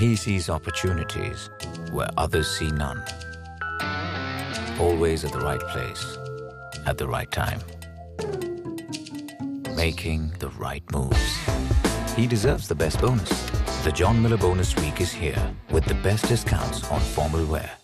He sees opportunities where others see none. Always at the right place, at the right time. Making the right moves. He deserves the best bonus. The John Miller Bonus Week is here with the best discounts on formal wear.